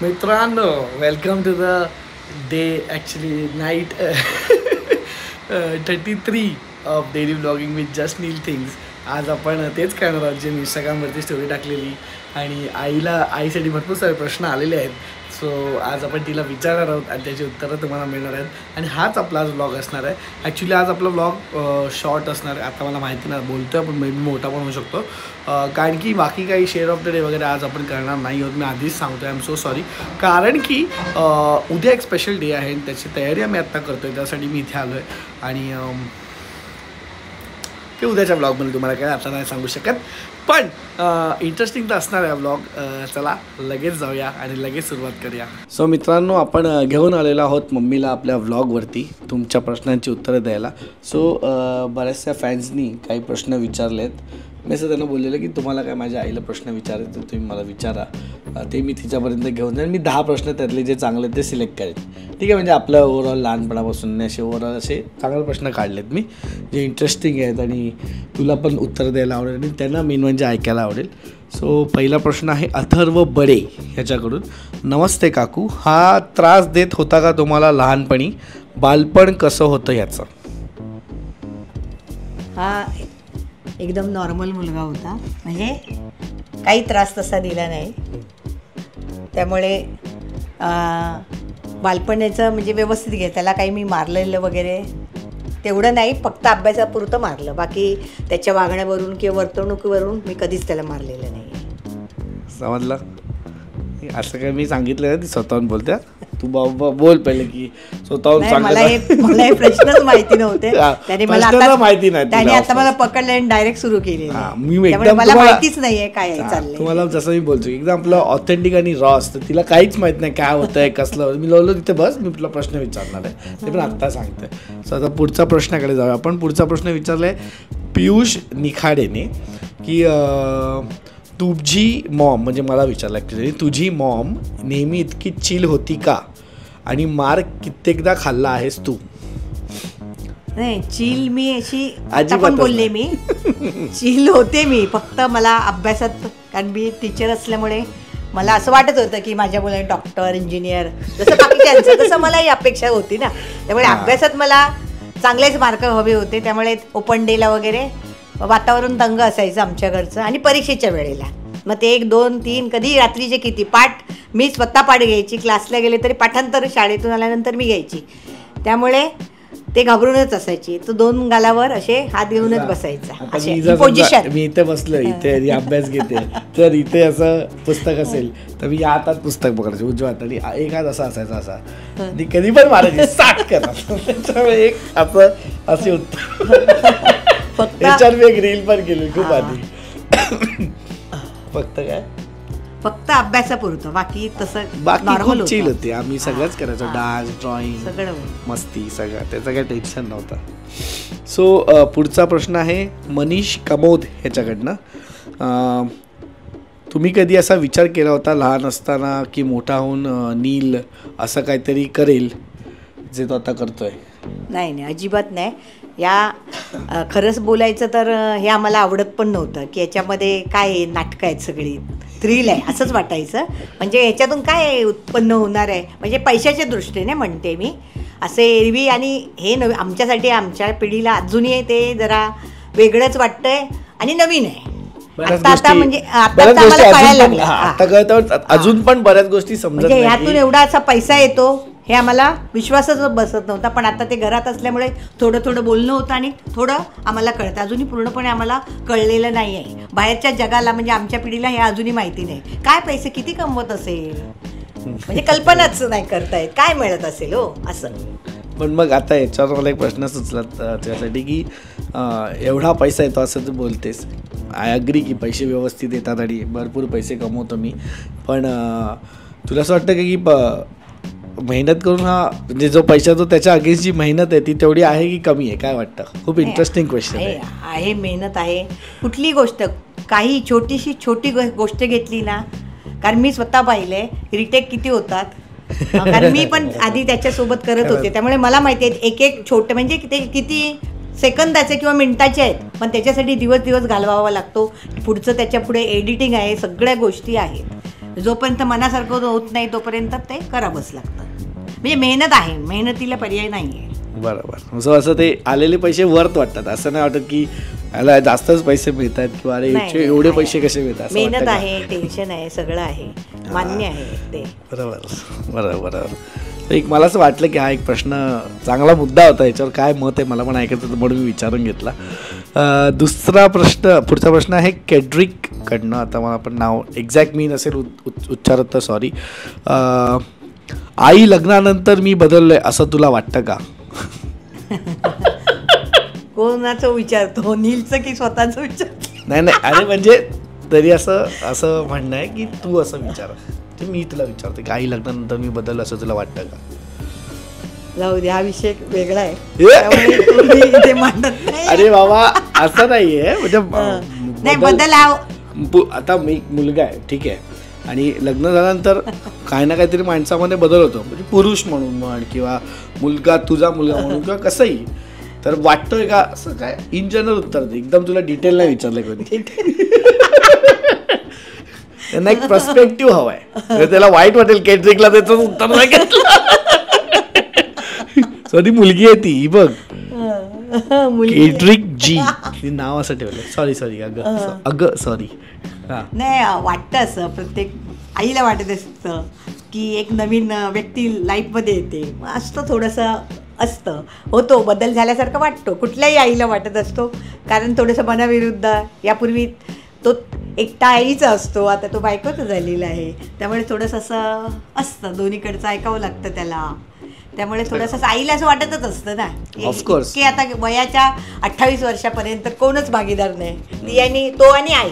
मित्रांनो welcome to the day actually night thirty three of daily blogging with just Neel things आज आपण तेच करणार आहोत जे मी इंस्टाग्रामवरती स्टोरी टाकलेली आणि आईला आईसाठी भरपूर सारे प्रश्न आलेले आहेत. सो आज आपण तिला विचारणार आहोत आणि त्याची उत्तरं तुम्हाला मिळणार आहेत. आणि हाच आपला आज ब्लॉग असणार आहे. ॲक्च्युली आज आपला ब्लॉग शॉर्ट असणार आहे. आता मला माहिती नाही बोलतो आहे पण मे बी मोठा पण होऊ शकतो. कारण की बाकी काही शेअर ऑफ द डे वगैरे आज आपण करणार नाही आहोत. मी आधीच सांगतो आय एम सो सॉरी कारण की उद्या एक स्पेशल डे आहे आणि त्याची तयारी आम्ही आत्ता करतो आहे त्यासाठी मी इथे आलो आहे आणि ते उद्याच्या ब्लॉगमध्ये तुम्हाला काय आता नाही सांगू शकत. पण इंटरेस्टिंग तर असणार आहे ब्लॉग. चला लगेच जाऊया आणि लगेच सुरुवात करूया. सो मित्रांनो आपण घेऊन आलेलो आहोत मम्मीला आपल्या व्लॉगवरती तुमच्या प्रश्नांची उत्तरं द्यायला. सो बऱ्याचशा फॅन्सनी काही प्रश्न विचारलेत. मी असं त्यांना बोललेलं की तुम्हाला काय माझ्या आईला प्रश्न विचारायचे तुम्ही मला विचारा. ते मी तिच्यापर्यंत घेऊन जाईन. मी दहा प्रश्न त्यातले जे चांगले आहेत ते सिलेक्ट करेन. ठीक आहे म्हणजे आपलं ओव्हरऑल लहानपणापासून असे ओव्हरऑल असे चांगले प्रश्न काढलेत मी जे इंटरेस्टिंग आहेत आणि तुला पण उत्तर द्यायला आवडेल आणि त्यांना मेन म्हणजे ऐकायला आवडेल. सो पहिला प्रश्न आहे अथर्व बडे ह्याच्याकडून नमस्ते काकू हा त्रास देत होता का तुम्हाला लहानपणी? बालपण कसं होतं ह्याचं हा एकदम नॉर्मल मुलगा होता. म्हणजे काही त्रास तसा दिला नाही. त्यामुळे बालपणीचं म्हणजे व्यवस्थित घे. त्याला काही मी मारलेलं वगैरे तेवढं नाही फक्त अभ्यासापुरतं मारलं. बाकी त्याच्या वागण्यावरून किंवा वर्तणुकीवरून मी कधीच त्याला मारलेलं नाही. समजलं? असं काय मी सांगितलं ती स्वतःहून बोलत्या. तू बाबा बोल पहिले की स्वतःहून नाही, मला हे प्रश्नच माहिती नव्हते. त्याने मला आता माहिती नाही त्याने आता मला पकडले आणि डायरेक्ट सुरू केली मी एकदम मला माहितीच नाहीये काय चाललंय. तुम्हाला जसं मी बोलतो एकदम आपलं ऑथेंटिक आणि रॉस तर तिला काहीच माहीत नाही काय होतंय कसलं मी लावलो तिथे बस मी तुला प्रश्न विचारणार आहे. ते पण आत्ता सांगते सो आता पुढच्या प्रश्नाकडे जाऊया. आपण पुढचा प्रश्न विचारलाय पियुष निखाडेने की तुझी मॉम म्हणजे मला विचारलं ॲक्च्युली तुझी मॉम नेहमी इतकी चिल होती का? आणि मार कित्येकदा खाल्ला आहेस तू. नाही चिल मी अशी पण बोलले मी. चिल होते मी फक्त मला अभ्यासात कारण मी टीचर असल्यामुळे मला असं वाटत होतं की माझ्या मुलाने डॉक्टर इंजिनियर जसं बाकीच्यांचं तसं मलाही अपेक्षा होती ना. त्यामुळे हा. अभ्यासात मला चांगलेच मार्क हवे होते. त्यामुळे ओपन डेला वगैरे वातावरण तंग असायचं आमच्या घरचं आणि परीक्षेच्या वेळेला. मग ते एक दोन तीन कधी रात्रीचे किती पाठ मी स्वतः पाठ घ्यायची क्लासला गेले तरी पाठांतर शाळेतून आल्यानंतर मी घ्यायची. त्यामुळे ते घाबरूनच असायची. तो दोन गालावर असे हात घेऊनच बसायचा. असे मी पोझिशन इथे बसलो इथे आणि अभ्यास घेते. तर इथे असं पुस्तक असेल तर मी या हातात पुस्तक पकडायचे उजव्या हाताने. आ- एक हात असा असायचा असा. आणि कधी पण मारायची साठ करा. एक असं असे उत्तर फक्त त्याच्यावर मी एक रील पण केली खूप आधी. फक्त काय? फक्त अभ्यासापुरतं. बाकी तसं बाकी नॉर्मल खूप चिल होतं. आम्ही सगळंच करायचो. डान्स ड्रॉइंग सगळं. मस्ती सगळं. त्याचं काही टेन्शन नव्हतं. सो पुढचा प्रश्न आहे मनीष कमोद ह्याच्याकडनं. तुम्ही कधी असा विचार केला होता लहान असताना की मोठा होऊन नील असं काहीतरी करेल जे तो आता करतोय? नाही नाही. अजिबात नाही. या खरंच बोलायचं तर हे आम्हाला आवडत पण नव्हतं की याच्यामध्ये काय नाटकं आहेत सगळी थ्रिल आहे असंच वाटायचं. म्हणजे ह्याच्यातून काय उत्पन्न होणार आहे? म्हणजे पैशाच्या दृष्टीने म्हणते मी. असे एरवी आणि हे नवी आमच्यासाठी आमच्या पिढीला अजूनही ते जरा वेगळंच वाटतंय आणि नवीन आहे. म्हणजे आता अजून पण लागलं. आता कळतं अजून पण बऱ्याच गोष्टी समजत म्हणजे की- एवढा असा पैसा येतो हे आम्हाला विश्वासच बसत नव्हता पण आता ते घरात असल्यामुळे थोडं थोडं बोलणं होतं आणि थोडं आम्हाला कळतं. अजूनही पूर्णपणे आम्हाला कळलेलं नाही आहे बाहेरच्या जगाला म्हणजे आमच्या पिढीला हे अजूनही माहिती नाही. काय पैसे किती कमवत असेल? म्हणजे कल्पनाच नाही करतायत. काय मिळत असेल हो? असं. पण मग आता याच्यावर मला एक प्रश्न सुचला त्यासाठी की एवढा पैसा येतो असं तू बोलतेस. आय अग्री की पैसे व्यवस्थित येतात आणि भरपूर पैसे कमवतो मी. पण तुला असं वाटतं की प- मेहनत करून हा म्हणजे जो पैसा येतो त्याच्या अगेन्स्ट जी मेहनत आहे ती तेवढी आहे की कमी आहे? काय वाटतं? खूप इंटरेस्टिंग क्वेश्चन आहे. आहे. मेहनत आहे. कुठली गोष्ट काही छोटीशी छोटी गोष्ट घेतली ना कारण मी स्वतः पाहिले रिटेक किती होतात? कारण मी पण आधी त्याच्यासोबत करत होते. त्यामुळे मला माहिती आहे एक एक छोटे म्हणजे ते किती सेकंदाचे किंवा मिनिटाचे आहेत. पण त्याच्यासाठी दिवस दिवस घालवावा लागतो. पुढचं त्याच्या पुढे एडिटिंग आहे सगळ्या गोष्टी आहेत. जोपर्यंत मनासारखं होत नाही तोपर्यंत ते करावंच लागतं. म्हणजे मेहनत आहे मेहनतीला पर्याय नाही आहे बरोबर. सो असं ते आलेले पैसे वर्थ वाटतात. असं नाही वाटत की जास्तच पैसे मिळतात किंवा अरे एवढे. पैसे कसे मिळतात? मेहनत? आहे टेन्शन आहे सगळं आहे. मान्य आहे ते. बरोबर. बरोबर. बरोबर एक मला असं वाटलं की हा एक प्रश्न चांगला मुद्दा होता याच्यावर काय मत आहे मला पण ऐकायचं म्हणून मी विचारून घेतला. दुसरा प्रश्न पुढचा प्रश्न आहे केड्रिक कडनं. आता मला पण नाव एक्झॅक्ट मी नसेल उच- उच- उच्चारत तर सॉरी आई लग्नानंतर मी बदललोय असं तुला वाटतं का? कोणाचं विचारतो नीलचं की स्वतःचं विचारतो नाही नाही. अरे म्हणजे तरी असं असं म्हणणं आहे की तू असं विचार. ते मी तुला विचारते की आई लग्नानंतर मी बदललो असं तुला वाटतं का? जाऊ दे हा विषय वेगळा आहे. ए! त्यामुळे तुम्ही इथे मांडत अरे बाबा असं नाहीये. म्हणजे नाही बदल आता मी मुलगा आहे ठीक आहे. आणि लग्न झाल्यानंतर काही ना काहीतरी माणसामध्ये बदल होतो. म्हणजे पुरुष म्हणून म्हण किंवा मुलगा तुझा मुलगा म्हणून किंवा कसंही. तर वाटतोय का असं काय? इन जनरल उत्तर दे. एकदम तुला डिटेल नाही विचारलं कोणी. त्यांना एक पर्स्पेक्टिव्ह हवाय. तर त्याला वाईट वाटेल केटरिंगला त्याचं उत्तर नाही घेतलं. सॉरी मुलगी आहे ती बघ. केड्रिक जी. हे नाव असं ठेवलं सॉरी सॉरी अगं. अगं सॉरी नाही वाटतं असं. प्रत्येक आईला वाटत असतं की एक नवीन व्यक्ती लाईफमध्ये येते. असतं थोडंसं असतं. होतो बदल झाल्यासारखं वाटतो. कुठल्याही आईला वाटत असतो. कारण थोडंसं मनाविरुद्ध. यापूर्वी तो एकटा आईचा असतो. आता तो बायकोचा झालेला आहे. त्यामुळे थोडंसं असं असतं. दोन्हीकडचं ऐकावं लागतं त्याला. त्यामुळे थोडंसं आईला असं वाटतच असतं ना. course. की आता वयाच्या अठ्ठावीस वर्षापर्यंत कोणच भागीदार नाही. ती आणि तो आणि आई.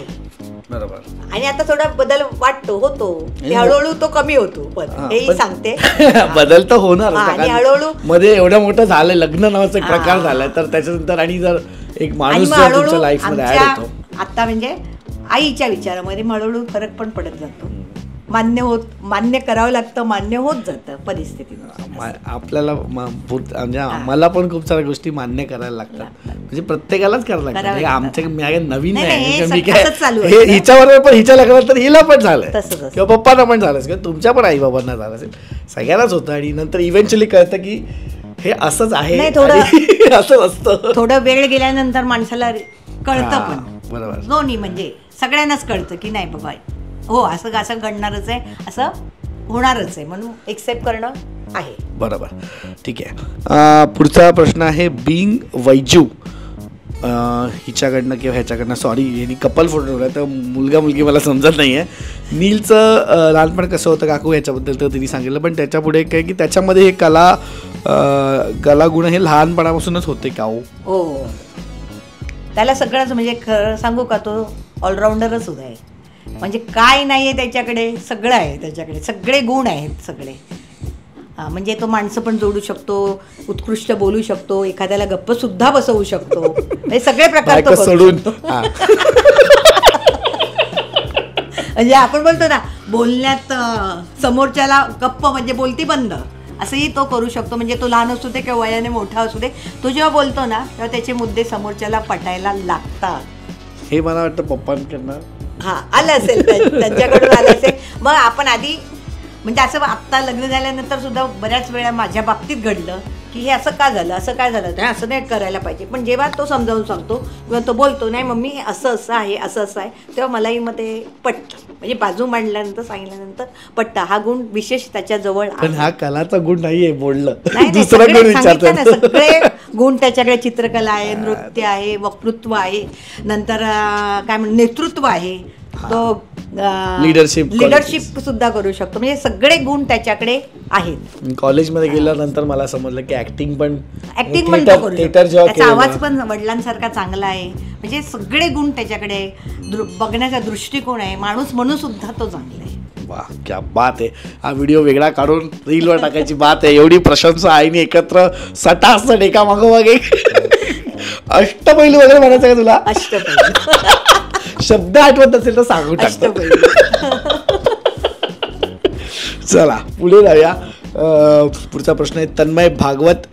बरोबर. आणि आता थोडा बदल वाटतो होतो. हळूहळू तो कमी होतो पण हेही सांगते. बदल तर होणार आणि हळूहळू- मध्ये एवढं मोठं झालं लग्न नावाचा एक. प्रकार झालाय तर त्याच्यानंतर आणि जर एक माणूस लाईफमध्ये आता म्हणजे आईच्या विचारामध्ये हळूहळू फरक पण पडत जातो. मान्य होत मान्य करावं लागतं मान्य होत जातं परिस्थितीत मा- आपल्याला म्हणजे आम्हाला पण खूप साऱ्या गोष्टी मान्य करायला लागतात. म्हणजे प्रत्येकालाच करायला लागतात. आमच्या मी नवीन हे म्हणजे हे. हिच्याबरोबर पण हिच्या लग्नात तर हिला पण असतं. किंवा पप्पांना पण झालं किंवा तुमच्या पण आई बाबांना झालं असेल. सगळ्यांनाच होतं. आणि नंतर इव्हेंच्युअली कळतं की हे असंच आहे थोडं- असंच असतं. थोडं वेळ गेल्यानंतर माणसाला कळतं पण. बरोबर. दोन्ही म्हणजे सगळ्यांनाच कळतं की नाही बाबा हो असं असं घडणारच आहे असं होणारच आहे म्हणून एक्सेप्ट करणं आहे. बरोबर. ठीक आहे. पुढचा प्रश्न आहे बिंग वैजू. हिच्याकडनं किंवा ह्याच्याकडनं सॉरी यांनी कपल फोटो ठेवला तर मुलगा मुलगी मला समजत नाही आहे नीलचं लहानपण कसं होतं काकू ह्याच्याबद्दल तर तिने सांगितलं पण त्याच्या पुढे काय की त्याच्यामध्ये हे कला कलागुण हे लहानपणापासूनच होते का हो? हो. त्याला सगळंच म्हणजे खरं सांगू का तो ऑलराऊंडरच सुद्धा आहे. म्हणजे काय नाही आहे त्याच्याकडे? सगळं आहे त्याच्याकडे. सगळे गुण आहेत सगळे. हा, म्हणजे तो माणसं पण जोडू शकतो उत्कृष्ट बोलू शकतो एखाद्याला गप्प सुद्धा बसवू शकतो. म्हणजे सगळे प्रकार तो सोडून. हा. म्हणजे आपण बोलतो ना बोलण्यात समोरच्याला गप्प म्हणजे बोलती बंद. असंही तो करू शकतो. म्हणजे तो लहान असू दे किंवा वयाने मोठा असू दे तो जेव्हा बोलतो ना तेव्हा त्याचे मुद्दे समोरच्याला पटायला लागतात. हे मला वाटतं पप्पांकडनं हा आलं असेल त्यांच्याकडून आलं असेल. मग आपण आधी म्हणजे असं आत्ता लग्न झाल्यानंतर सुद्धा बऱ्याच वेळा माझ्या बाबतीत घडलं. की हे असं का झालं असं काय झालं? नाही असं नाही करायला पाहिजे. पण जेव्हा तो समजावून सांगतो किंवा तो बोलतो नाही मम्मी हे असं असं आहे असं असं आहे तेव्हा मलाही मग ते पटतं. म्हणजे बाजू मांडल्यानंतर सांगितल्यानंतर पटतं. हा गुण विशेष त्याच्याजवळ पण आहे. हा कलाचा गुण नाहीये बोललं नाही, नाही, दुसरा सगळे गुण सांगितलं ना, विचारतो सगळे गुण त्याच्याकडे चित्रकला आहे नृत्य आहे वक्तृत्व आहे. नंतर काय म्हण नेतृत्व आहे. तो Leadership लिडरशिप सुद्धा करू शकतो. म्हणजे सगळे गुण त्याच्याकडे आहेत. कॉलेजमध्ये गेल्यानंतर मला समजलं की ऍक्टिंग पण ऍक्टिंग पण त्याचा आवाज पण वडिलांसारखा चांगला आहे. म्हणजे सगळे गुण त्याच्याकडे बघण्याचा दृष्टिकोन आहे. माणूस म्हणून सुद्धा तो चांगला आहे. वा क्या बात आहे. हा व्हिडिओ वेगळा काढून रीलवर टाकायची बात आहे. एवढी प्रशंसा आईने एकत्र सटा असत एका मागोमाग अष्टपैलू वगैरे म्हणायचं का तुला? अष्टपैलू. शब्द आठवत असेल तर सांगू टाकतो. चला पुढे जाऊया. पुढचा प्रश्न आहे तन्मय भागवत.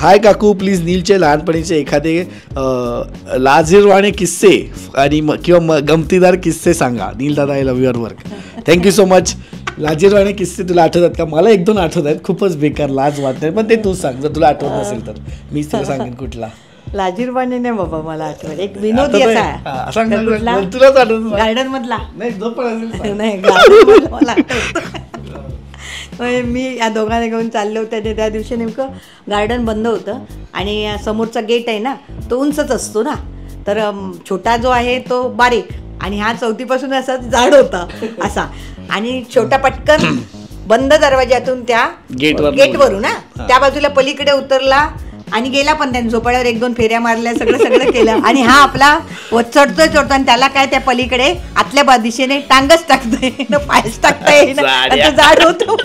हाय काकू प्लीज नीलचे लहानपणीचे एखादे लाजिरवाणे किस्से आणि किंवा गमतीदार किस्से सांगा. नील दादा I love your work thank you so much लाजीरवाणे किस्से तुला आठवतात का? मला एक दोन आठवत आहेत. खूपच बेकार लाज वाटते. पण ते तू सांग. जर तुला आठवत नसेल तर. मीच तुला सांगेन कुठला. लाजीरवाणी नाही बाबा मला आठवत एक विनोदी. तुलाच आठवत गार्डन मधला. नाही जो पण असेल सांग. नाही गार्डन मधला मला आठवतं. मी या दोघांना घेऊन चालले होते आणि त्या दिवशी नेमकं गार्डन बंद होतं. आणि समोरचा गेट आहे ना तो उंचच असतो ना. तर छोटा जो आहे तो बारीक. आणि हा चौथीपासून असा जाड होता असा. आणि छोटा पटकन बंद दरवाज्यातून त्या. गेटवरून ना त्या बाजूला पलीकडे उतरला. आणि गेला पण त्याने झोपाळ्यावर एक दोन फेऱ्या मारल्या सगळं सगळं केलं. आणि हा आपला व चढतोय चढतो आणि त्याला काय त्या पलीकडे आतल्या दिशेने टांगच टाकतोय. पायच. आता जाड होतो.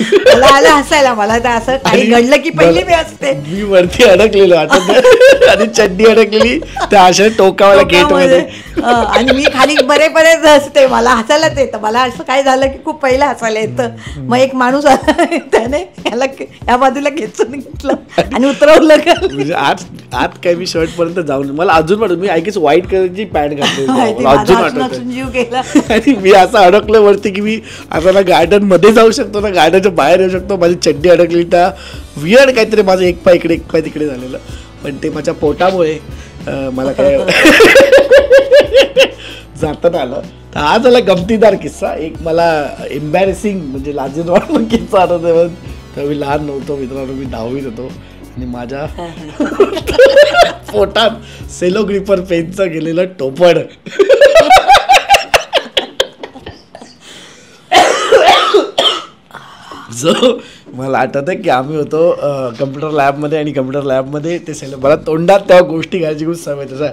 मला आलं हसायला मला तर असं काही घडलं की पहिली मी असते. मी वरती अडकलेलो आठवत आणि चड्डी अडकलेली त्या अशा टोकावाला गेटमध्ये. आणि मी खाली बरेपर्यंत हसते मला हसायलाच येतं मला असं काय झालं की खूप पहिलं हसायला येतं. मग एक माणूस आला त्याने याला या बाजूला खेचून घेतलं आणि उतरवलं का म्हणजे आज आज काय मी शर्ट पर्यंत जाऊन मला अजून वाटत मी ऐकीच व्हाईट कलरची पॅन्ट घातली अजून गेला. आणि मी असं अडकलो वरती की मी आता ना गार्डनमध्ये जाऊ शकतो ना गार्डनच्या बाहेर येऊ शकतो माझी चड्डी अडकली त्या वियर्ड काहीतरी माझं एक पाय इकडे एक पाय तिकडे झालेलं. पण ते माझ्या पोटामुळे मला काय जाताना आलं. तर हा झाला गमतीदार किस्सा. एक मला एम्बॅरेसिंग म्हणजे लाजीरवाणा किस्सा आठवतो तेव्हा. तेव्हा मी लहान नव्हतो मित्रांनो मी दहावीत होतो. आणि माझ्या पोटात सेलो ग्रिपर पेनचं गेलेलं टोपड जो मला आठवत आहे की आम्ही होतो कम्प्युटर लॅबमध्ये आणि कम्प्युटर लॅबमध्ये ते सेलो मला तोंडात त्या गोष्टी घ्यायची खूप सवय तसं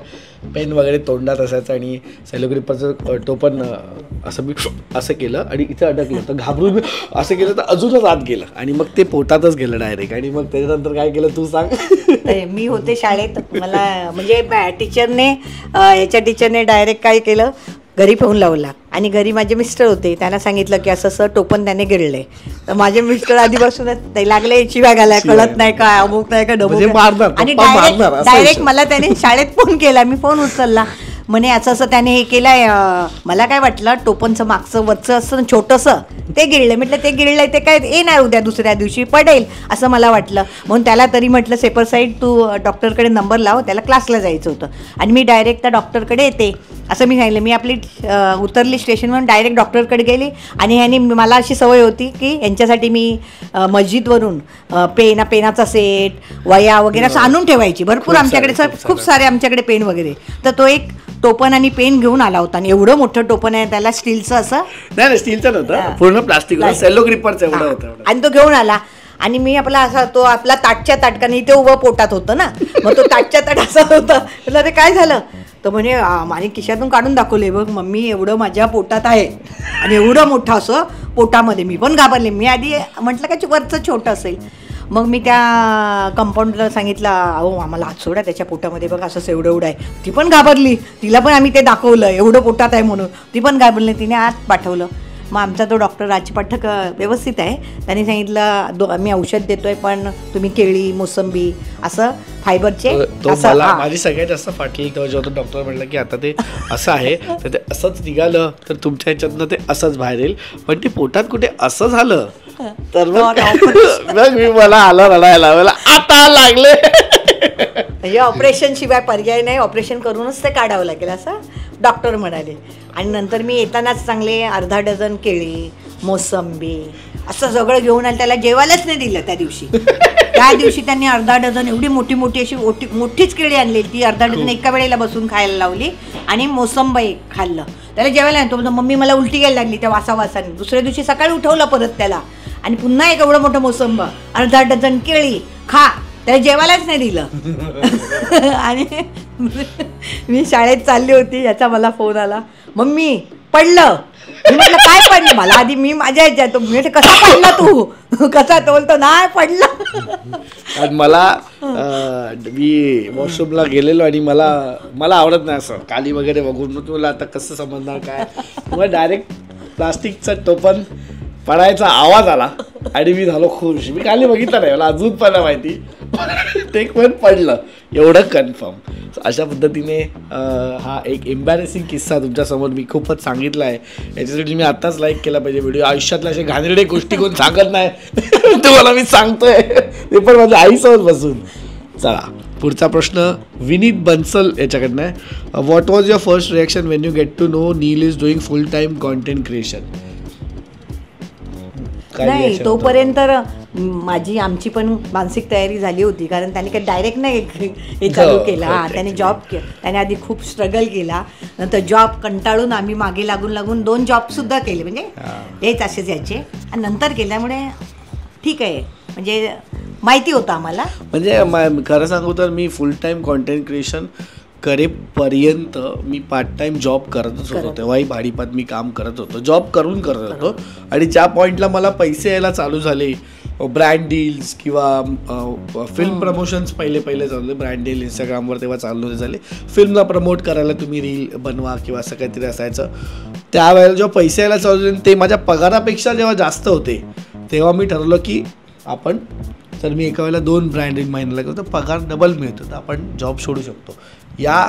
पेन वगैरे तोंडात असायचं आणि सेलोग्रिपरचं टोपण असं मी असं केलं आणि इथं अडकलं. तर घाबरून असं केलं तर अजूनच आत गेलं. आणि मग ते पोटातच गेलं डायरेक्ट आणि मग त्याच्यानंतर काय केलं तू सांग? मी होते शाळेत. मला म्हणजे टीचरने याच्या टीचरने डायरेक्ट काय केलं? घरी फोन लावला. आणि घरी माझे मिस्टर होते त्यांना सांगितलं की असं असं टोपण त्याने गिळलंय. तर माझे मिस्टर आधीपासूनच ते लागले शिव्या. घालाय. कळत नाही काय अमुक नाही का डबुक म्हणजे आणि डायरेक्ट. मला त्याने शाळेत फोन केला मी फोन उचलला. म्हणे असं असं त्याने हे केलंय मला काय वाटलं टोपणचं मागचं वरचं असं छोटंसं ते गिळलं म्हटलं ते गिळलंय ते काय येणार उद्या दुसऱ्या दिवशी पडेल असं मला वाटलं. म्हणून त्याला तरी म्हटलं सेपर साईड तू डॉक्टरकडे नंबर लाव त्याला क्लासला जायचं होतं. आणि मी डायरेक्ट त्या डॉक्टरकडे येते. असं मी सांगितलं मी आपली उतरली स्टेशनवरून डायरेक्ट डॉक्टरकडे गेली आणि ह्यानी मला अशी सवय होती की यांच्यासाठी मी मस्जिदवरून पेना पेनाचा सेट वया वगैरे असं आणून ठेवायची भरपूर आमच्याकडे सारे, खूप सारे आमच्याकडे पेन वगैरे तर तो एक टोपण आणि पेन घेऊन आला होता आणि एवढं मोठं टोपण आहे त्याला स्टीलचं असं नाही नाही स्टीलचं नव्हतं हा. पूर्ण प्लास्टिक. सेलो ग्रिपरचं एवढं हा. होतं. आणि तो घेऊन आला आणि मी आपला असा तो आपला ताटच्या ताटकाने इथे उभं पोटात होतं ना. मग तो ताटच्या ताट असा होता. म्हटलं ते काय झालं? तर म्हणे माझे खिशातून काढून दाखवले बघ मम्मी एवढं माझ्या पोटात आहे. आणि एवढं मोठं असं पोटामध्ये मी पण घाबरले. मी आधी म्हटलं का वरचं छोटं असेल? मग मी त्या कंपाऊंडरला सांगितलं अहो आम्हाला हात सोडा त्याच्या पोटामध्ये बघ असं एवढं एवढं आहे. ती पण घाबरली. तिला पण आम्ही ते दाखवलं एवढं पोटात आहे म्हणून. ती पण घाबरली. तिने आत पाठवलं. मग आमचा तो डॉक्टर राज पाठक अ, व्यवस्थित आहे. त्यांनी सांगितलं दो आम्ही औषध देतोय पण तुम्ही केळी मोसंबी असं फायबरचे मला. माझी सगळ्यात जास्त फाटली तेव्हा जेव्हा डॉक्टर म्हटलं की आता ते असं आहे तर ते असंच निघालं तर तुमच्या ह्याच्यातनं ते असंच बाहेर येईल. पण ते पोटात कुठे असं झालं तर मग मग मी मला आलं रडायला मला आता लागले. म्हणजे ऑपरेशन शिवाय पर्याय नाही ऑपरेशन करूनच ते काढावं लागेल असं डॉक्टर म्हणाले. आणि नंतर मी येतानाच चांगले अर्धा डझन केळी मोसंबी असं सगळं घेऊन आलं त्याला जेवायलाच नाही दिलं त्या दिवशी. त्या दिवशी त्यांनी अर्धा डझन एवढी मोठी मोठी अशी मोठी मोठीच केळी आणली ती अर्धा डझन एका वेळेला बसून खायला लावली आणि मोसंबी खाल्लं. त्याला जेवायला तो म्हणतो मम्मी मला उलटी यायला लागली त्या वासा वासाने दुसऱ्या दिवशी सकाळी उठवलं परत त्याला. आणि पुन्हा एक एवढं मोठं मोसंब अर्धा डझन केळी खा. त्याला जेवायलाच नाही दिलं. आणि मी शाळेत चालली होती याचा मला फोन आला. मम्मी पडलं. मी म्हटलं काय पडलं? मला आधी मी माझ्या ह्याच्यात मी म्हटलं, कसा पडला तू? कसा तो? बोलतो नाही पडला. आणि मला मी वॉशरूमला गेलेलो आणि मला मला आवडत नाही असं. काली वगैरे बघून. मग तुला आता कसं समजणार काय? मग डायरेक्ट प्लास्टिकचं टोपण पडायचा आवाज आला. आणि मी झालो खुश. मी खाली बघितलं नाही मला अजून पण माहिती. ते पण पडलं. एवढं कन्फर्म अशा पद्धतीने हा एक एम्बॅरेसिंग किस्सा तुमच्यासमोर मी खूपच सांगितला आहे. याच्यासाठी मी आत्ताच लाईक केला पाहिजे व्हिडिओ आयुष्यातल्या असे घाणेरडे गोष्टी कोण सांगत नाही. तुम्हाला मी सांगतोय. ते पण माझ्या आईसोबत बसून. चला पुढचा प्रश्न विनीत बन्सल याच्याकडनं. आहे what was your first reaction when you get to know Neel is doing full time content creation नाही तोपर्यंत माझी आमची पण मानसिक तयारी झाली होती कारण त्याने काही डायरेक्ट नाही हे चालू हो, केला. हा. त्याने जॉब त्याने आधी खूप स्ट्रगल केला. नंतर जॉब कंटाळून आम्ही मागे लागून लागून दोन जॉब सुद्धा केले. म्हणजे हेच असेच याचे आणि नंतर केल्यामुळे ठीक आहे. म्हणजे माहिती होतं आम्हाला. म्हणजे खरं सांगू तर मी फुल टाईम कॉन्टेंट क्रिएशन करेपर्यंत मी पार्ट टाइम जॉब करतच होतो. करत. तेव्हाही भाडीपात मी काम करत होतो. जॉब करून करत होतो. आणि ज्या पॉईंटला मला पैसे यायला चालू झाले ब्रँड डील्स किंवा फिल्म प्रमोशन्स पहिले पहिले चालू झाले. ब्रँड डील इंस्टाग्रामवर तेव्हा चालू होते झाले. फिल्मला प्रमोट करायला तुम्ही रील बनवा किंवा असं काहीतरी असायचं. त्यावेळेला जेव्हा पैसे यायला चालू झाले ते माझ्या पगारापेक्षा जेव्हा जास्त होते तेव्हा मी ठरवलं की आपण तर मी एका वेळेला दोन ब्रँड महिन्याला गेलो तर पगार डबल मिळतो. तर आपण जॉब सोडू शकतो. या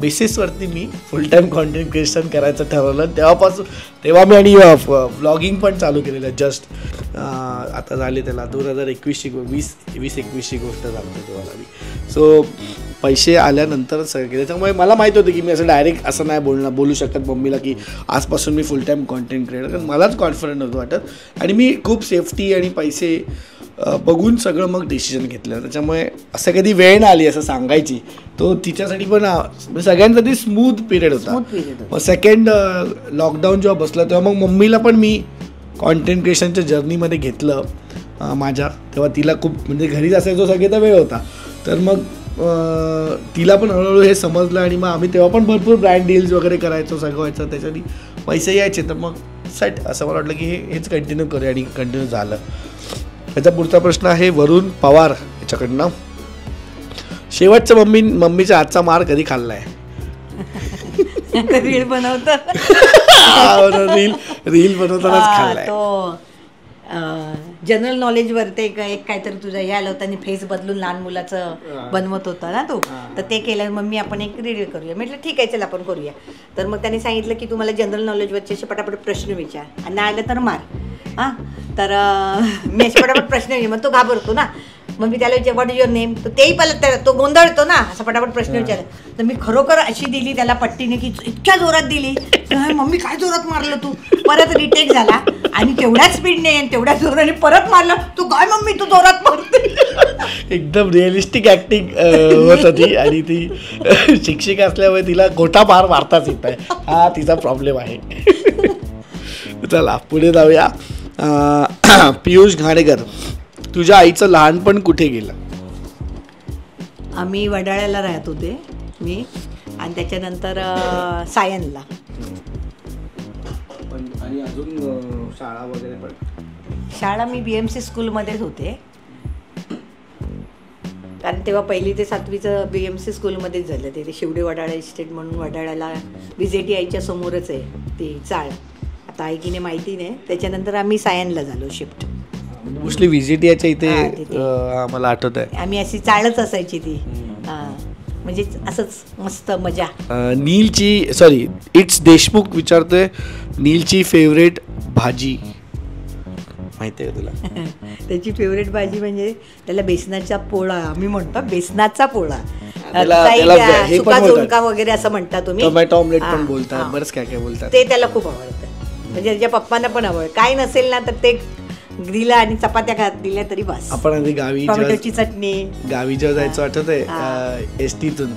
बेसिसवरती मी फुल टाईम कॉन्टेंट क्रिएशन करायचं ठरवलं. तेव्हापासून तेव्हा मी आणि व्लॉगिंग पण चालू केलेलं. जस्ट आता झाले त्याला दोन हजार एकवीसची वीस वीस एकवीसची गोष्ट सांगतो तुम्हाला मी. सो पैसे आल्यानंतरच सगळं केलं त्याच्यामुळे मला माहीत होतं की मी असं डायरेक्ट असं नाही बोलणार बोलू शकत मम्मीला की आजपासून मी फुल टाईम कॉन्टेंट क्रिएटर कारण मलाच कॉन्फिडंट होतो वाटत. आणि मी खूप सेफ्टी आणि पैसे बघून सगळं मग डिसिजन घेतलं. त्याच्यामुळे असं कधी वेळ नाही आली असं सांगायची. तो तिच्यासाठी पण सगळ्यांसाठी स्मूथ पिरियड होता. मग सेकंड लॉकडाऊन जेव्हा बसलं तेव्हा मग मम्मीला पण मी कॉन्टेंट क्रिएशनच्या जर्नीमध्ये घेतलं माझ्या. तेव्हा तिला खूप म्हणजे घरीच असायचो सगळे तर वेळ होता. तर मग तिला पण हळूहळू हे समजलं आणि मग आम्ही तेव्हा पण भरपूर ब्रँड डील्स वगैरे करायचो सगळं व्हायचं. त्याच्यानी पैसे यायचे. तर मग सेट असं मला वाटलं की हे हेच कंटिन्यू करूया आणि कंटिन्यू झालं. त्याचा पुढचा प्रश्न आहे वरुण पवार याच्याकडनं. शेवटचा मम्मी मम्मीच्या हातचा मार कधी खाल्लाय? रील बनवतात. रील रील बनवतानाच खाल्लाय. तो जनरल नॉलेज वर ते एक एक काहीतरी तुझं हे आलं होतं आणि फेस बदलून लहान मुलाचं बनवत होता ना तू. तर ते केलं मम्मी आपण एक रीड करूया. म्हटलं ठीक आहे चल आपण करूया. तर मग त्यांनी सांगितलं की तुम्हाला जनरल नॉलेजवरचे असे पटापट प्रश्न विचार आणि आलं तर मार. हां तर मी पटापट प्रश्न विचार मग तो घाबरतो ना. मग मी त्याला विचार व्हॉट इज युअर नेम तर तेही पहिलं त्या- तो गोंधळतो ना असं पटापट प्रश्न विचार. तर मी खरोखर अशी दिली त्याला पट्टीने की इतक्या जोरात दिली. मम्मी काय जोरात मारलं तू? परत रिटेक झाला. आणि तेवढ्याच स्पीडने तेवढ्या जोराने परत मारलं. तू काय मम्मी तू जोरात मारते? एकदम रिअलिस्टिक ऍक्टिंग होत होती. आणि ती शिक्षिका असल्यामुळे तिला गोटा मार मारताच येत आहे हा तिचा प्रॉब्लेम आहे. चला पुढे जाऊया. पियुष घाणेकर तुझ्या आईचं लहानपण कुठे गेलं? आम्ही वडाळ्याला राहत होते मी. आणि त्याच्यानंतर सायनला. आणि अजून शाळा वगैरे पण? शाळा मी बी एम सी स्कूलमध्येच होते. कारण तेव्हा पहिली ते सातवीचं बी एम सी स्कूलमध्येच झालं. ते ते शिवडे वडाळा इस्टेट म्हणून वडाळ्याला बी जे टी आईच्या समोरच आहे ती चाळ. आता आई की नाही माहिती नाही. त्याच्यानंतर आम्ही सायनला झालो शिफ्ट. मोस्टली व्हिजिट याच्या इथे हा, तिथे. मला आठवत आहे. आम्ही अशी चाळच असायची ती. हां म्हणजे असंच मस्त मजा. अ, नीलची सॉरी इट्स देशमुख विचारतोय. नीलची फेवरेट भाजी. माहिती आहे तुला? त्याची फेवरेट भाजी म्हणजे त्याला बेसनाचा पोळा आम्ही म्हणतो बेसनाचा पोळा. त्याला- काही त्याला त्या हे पण सुका. झुणका वगैरे असं म्हणता तुम्ही. टोमॅटो ऑमलेट पण बोलतात हां. बरंच काय काय बोलतात. ते त्याला खूप आवडतं. म्हणजे त्याच्या पप्पांना पण आवड काय नसेल ना तर ते दिला आणि चपात्या घात दिल्या तरी बस. आपण आधी गावी टोमॅटोची चटणी. गावी जेव्हा जायचं आठवत हा. आहे एस टीतून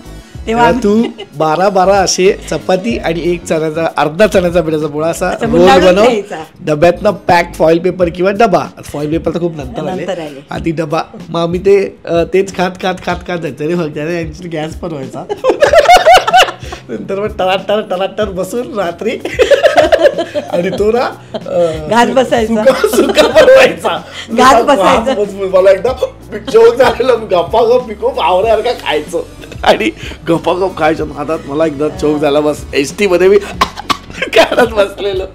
तेव्हा तू बारा बारा असे चपाती आणि एक चण्याचा अर्धा चण्याचा पिठाचा पोळा असा रोल बनव. डब्यातनं पॅक फॉईल पेपर किंवा डबा. फॉईल पेपर तर खूप नंतर आले. आधी डबा. मग आम्ही ते तेच खात खात खात खात जायचं. त्याने यांची गॅस पण व्हायचा. नंतर मग टराटर टराटर बसून रात्री आणि तो ना घात बसायचा. सुका- बनवायचा घात बसायचा. मला एकदा जोक झालेलं गप्पा गप खूप आवडायला खायचो आणि गप्पा गप खायचो हातात मला एकदा चोक झाला बस एस टी मध्ये मी काढत बसलेलो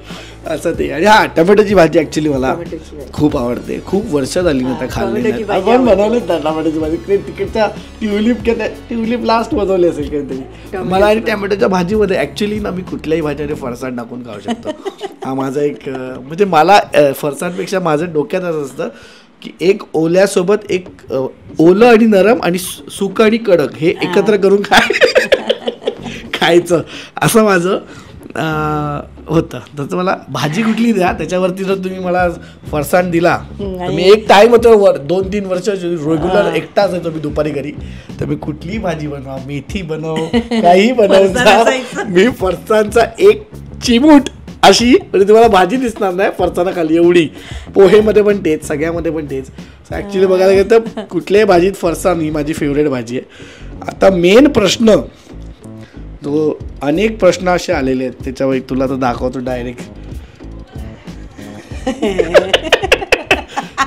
असं ते. आणि हा टोमॅटोची भाजी ऍक्च्युली मला. खूप आवडते. खूप वर्ष झाली मी आता खाल्ली आपण. बनवलेच नाही टोमॅटोची भाजी. तिकडच्या ट्युलिप के ट्युलिप लास्ट बनवली असेल काहीतरी. मला आणि भाजी. टोमॅटोच्या भाजीमध्ये ऍक्च्युली ना मी कुठल्याही भाजीमध्ये फरसाण टाकून खाऊ शकतो. हा माझा एक म्हणजे मला फरसाणपेक्षा माझं डोक्यात असं असतं की एक ओल्यासोबत एक ओलं आणि नरम आणि सुकं आणि कडक हे. एकत्र करून खाय खायचं. असं माझं होतं. तर मला भाजी कुठली द्या त्याच्यावरती जर तुम्ही मला फरसाण दिला मी एक टाइम होतो वर दोन तीन वर्ष रेग्युलर एकटाच येतो मी दुपारी घरी. तर मी कुठलीही भाजी बनवा मेथी बनव काही. असायचं. मी फरसाणचा एक चिमूट अशी म्हणजे तुम्हाला भाजी दिसणार नाही फरसाणा खाली एवढी. पोहेमध्ये पण तेच सगळ्यामध्ये पण तेच. ॲक्च्युली बघायला गेलं तर कुठल्याही भाजीत फरसाण ही माझी फेवरेट भाजी आहे. आता मेन प्रश्न तो अनेक प्रश्न असे आलेले आहेत. त्याच्यावर तुला तर दाखवतो डायरेक्ट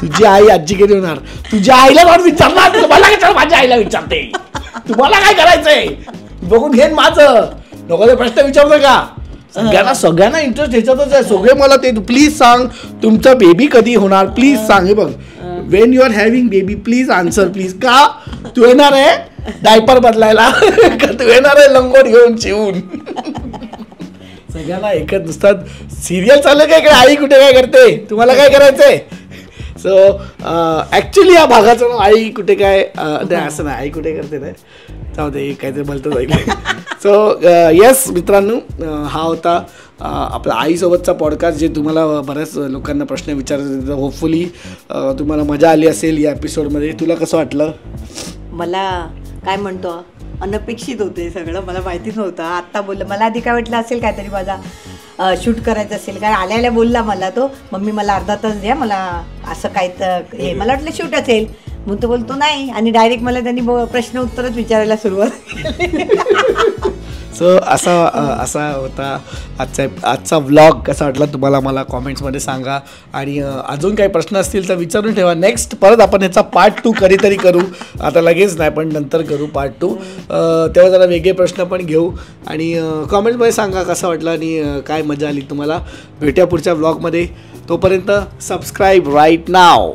तुझी आई आजी कधी होणार? तुझ्या आईला कोण विचारणार? मला विचार माझ्या आईला विचारते? तुम्हाला काय करायचंय? बघून घेन माझं. नको ते प्रश्न विचारतो का सगळ्यांना सगळ्यांना इंटरेस्ट ह्याच्यातच आहे. सगळे मला ते प्लीज सांग तुमचा बेबी कधी होणार? प्लीज सांग हे बघ. When you are having baby please answer please का? तू येणार आहे? डायपर बदलायला. का तू येणार आहे लंगोट घेऊन शिवून? सगळ्यांना एकच नुसतात सिरियल चालू काय काय आई कुठे काय करते? तुम्हाला काय करायचंय? सो ॲक्च्युली या भागाचं नाव आई कुठे काय? नाही असं नाही. आई कुठे करते नाही जाऊ दे काहीतरी बोलतो जाईल सो येस मित्रांनो uh, हा होता uh, आपला आईसोबतचा पॉडकास्ट जे तुम्हाला बऱ्याच लोकांना प्रश्न विचारत होपफुली uh, तुम्हाला मजा आली असेल या एपिसोडमध्ये तुला कसं वाटलं? मला काय म्हणतो अनपेक्षित होते सगळं. मला माहितीच नव्हतं. आत्ता बोललं मला आधी काय वाटलं असेल काहीतरी माझा शूट करायचं असेल. कारण आल्या आल्या बोलला मला तो. मम्मी मला अर्धा तास द्या. मला असं काय तर हे मला वाटलं शूट असेल. मग तो बोलतो नाही. आणि डायरेक्ट मला त्यांनी प्रश्न उत्तरच विचारायला सुरुवात केली. सो असा असा होता आजचा आजचा व्लॉग कसा वाटला तुम्हाला मला कॉमेंट्समध्ये सांगा. आणि अजून काही प्रश्न असतील तर विचारून ठेवा. नेक्स्ट परत आपण ह्याचा पार्ट टू कधीतरी करू. आता लगेच नाही पण नंतर करू पार्ट टू तेव्हा जरा वेगळे प्रश्न पण घेऊ. आणि कॉमेंट्समध्ये सांगा कसं वाटलं आणि काय मजा आली तुम्हाला. भेट्या पुढच्या व्लॉगमध्ये तोपर्यंत सबस्क्राईब राईट नाव